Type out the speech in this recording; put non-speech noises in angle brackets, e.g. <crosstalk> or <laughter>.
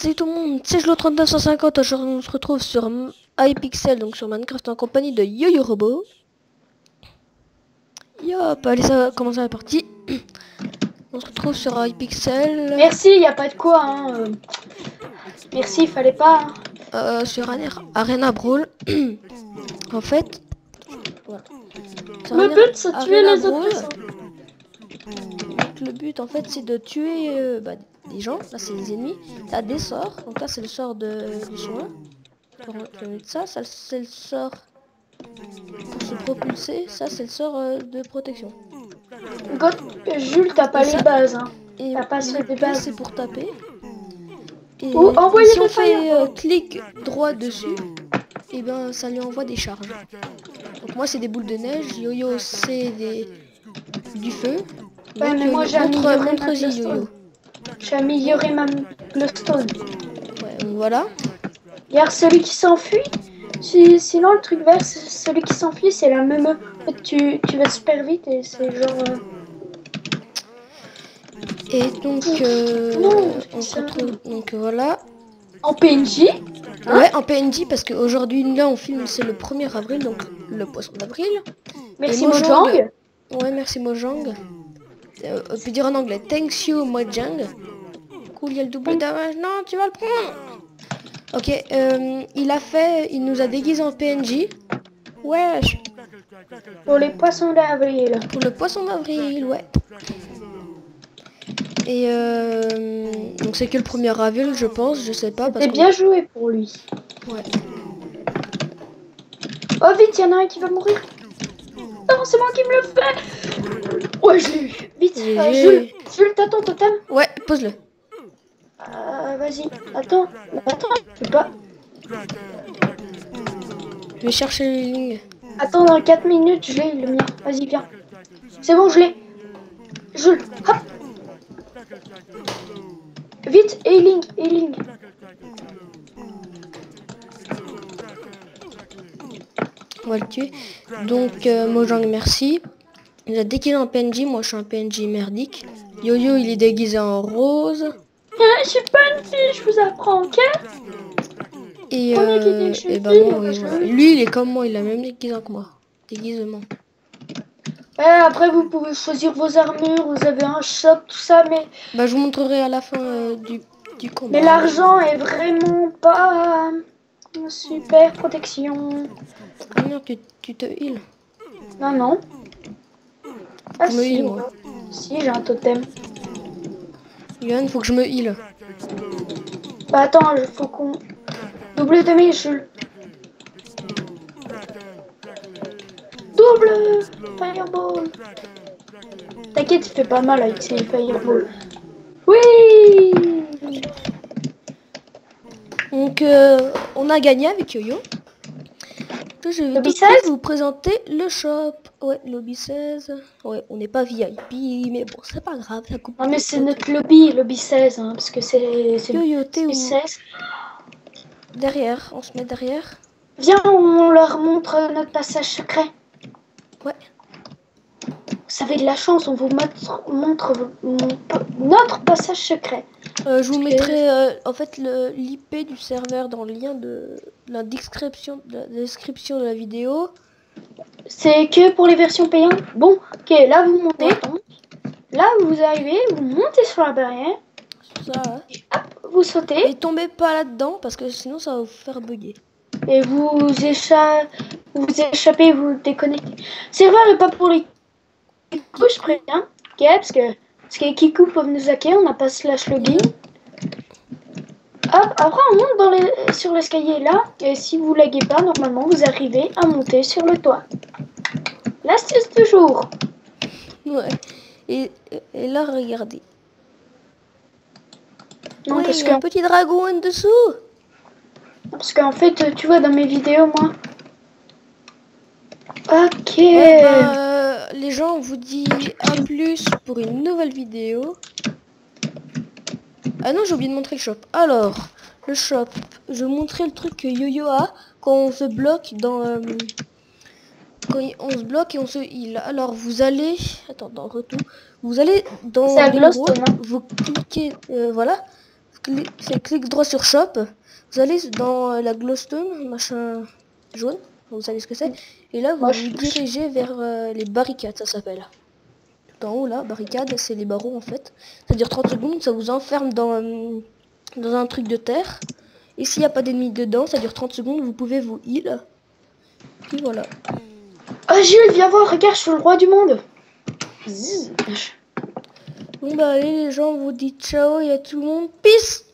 Salut tout le monde, c'est Jlo3950, aujourd'hui on se retrouve sur iPixel, donc sur Minecraft en compagnie de YoYo Robot. Yop, allez ça va commencer la partie. <clears throat> On se retrouve sur iPixel, Merci, y a pas de quoi. Hein. euh. Merci, fallait pas. hein. euh, sur Arena- Arena Brawl. <clears throat> en fait, voilà. Le but, c'est de tuer les autres Brawl, personnes. donc le but en fait c'est de tuer euh, bah, des gens, là c'est des ennemis, t'as des sorts, donc là c'est le sort de, du soin, pour je vais mettre ça, ça c'est le sort pour se propulser, ça c'est le sort euh, de protection. God, Jules, t'as pas ça- les bases. Hein. Et T'as pas fait des bases. c'est pour taper. Et Ou envoyer si on fait euh, clic droit dessus, et ben ça lui envoie des charges. Donc moi c'est des boules de neige, Yo-Yo c'est des du feu. Ouais, Donc, mais euh, moi, j'ai montre- glowstone. Yo-Yo. J'ai amélioré ma glowstone. Ouais, donc voilà. Hier, celui qui s'enfuit. Si, sinon, le truc vert, celui qui s'enfuit, c'est la même. En fait, tu, tu vas super vite et c'est genre. euh, Et donc, euh, Non, on se retrouve. Donc voilà. En PNJ. Hein Ouais, en PNJ parce qu'aujourd'hui, là, on filme, c'est le 1er avril, donc le poisson d'avril. Merci. Mojang. Ouais, merci Mojang. Euh, on peut dire en anglais, thanks you Mojang. Cool, il y a le double damage. Non, tu vas le prendre. Ok, euh, il a fait, il nous a déguisé en PNJ. Wesh, Pour les poissons d'avril. pour le poisson d'avril, ouais. Et euh, donc c'est que le 1er avril, je pense, je sais pas. C'est bien joué pour lui. Ouais. Oh vite, il y en a un qui va mourir. Non, c'est moi qui me le fais. Ouais, je l'ai eu. Vite, euh, Jules, Jules, t'as ton totem Ouais, pose-le. Euh, Vas-y, attends, attends, je peux pas. Je vais chercher les lignes. Attends, dans 4 minutes, je l'ai, le mien. Vas-y, viens. C'est bon, je l'ai. Jules, hop. Vite, healing, healing. On va le tuer. Donc, euh, Mojang, merci. Il a déguisé en PNJ, moi je suis un PNJ merdique. Yo-Yo, il est déguisé en rose. Ah, je suis pas une fille, je vous apprends, ok Et, euh, et ben moi, oui, voilà. Lui, il est comme moi, il a même déguisé que moi. Déguisement. Ouais, après, vous pouvez choisir vos armures, vous avez un shop, tout ça, mais, Bah, je vous montrerai à la fin euh, du, du combat. mais l'argent est vraiment pas euh, super protection. Ah merde, tu, tu te heal. Non, non. Ah, si, heal, moi. si, j'ai un totem. Yann, faut que je me heal. Bah attends, il faut qu'on... Double demi, Jules. Double Fireball. T'inquiète, il fait pas mal avec ses Fireballs. Oui Donc, euh, on a gagné avec Yo-Yo. Je vais Lobby tout de suite 16? vous présenter le shop. Ouais, lobby 16. Ouais, on n'est pas VIP, mais bon, c'est pas grave, ça coupe. Non mais c'est notre lobby, lobby 16, hein, parce que c'est... Yo-Yo, t'es où c'est 16. Derrière, on se met derrière. Viens, on leur montre notre passage secret. Ouais. Vous avez de la chance, on vous montre, montre mon- notre passage secret. Euh, je vous mettrai euh, en fait l'IP du serveur dans le lien de la description, de la description de la vidéo. C'est que pour les versions payantes. Bon, ok, là vous montez. donc. Là vous arrivez, vous montez sur la barrière, Ça, hein. vous sautez Et tombez pas là-dedans parce que sinon ça va vous faire bugger. et vous échappez, vous échappez, vous déconnectez. Serveur est pas pour les Kikou, je préviens. Ok, parce que parce que les Kikou peuvent nous hacker, on n'a pas slash login. Hop, après on monte dans les, sur l'escalier là, et si vous laguez pas, normalement vous arrivez à monter sur le toit. L'astuce du jour. Ouais. Et, et là, regardez. Non, Ouais, parce il y que a un petit dragon en dessous. Parce qu'en fait, tu vois, dans mes vidéos, moi. Ok. Ouais, bah, euh, les gens, on vous dit à plus pour une nouvelle vidéo. Ah non, j'ai oublié de montrer le shop. Alors, le shop, je vais montrer le truc que Yo-Yo a quand on se bloque dans... euh, quand on se bloque et on se heal. Alors, vous allez... Attends, dans retour. Vous allez dans... Groupes, hein. Vous cliquez... euh, voilà. Vous cli- fait clic droit sur shop. Vous allez dans euh, la glowstone, machin jaune. Vous savez ce que c'est. Et là, vous Moi, je- vous dirigez vers euh, les barricades, ça s'appelle. Tout en haut là, barricade, c'est les barreaux en fait. Ça dure 30 secondes, ça vous enferme dans, euh, dans un truc de terre. Et s'il n'y a pas d'ennemis dedans, ça dure 30 secondes, vous pouvez vous heal. Puis voilà. Oh Jules, viens voir, regarde, je suis le roi du monde. Zzz. Bon bah allez les gens, vous dit ciao et à tout le monde. Peace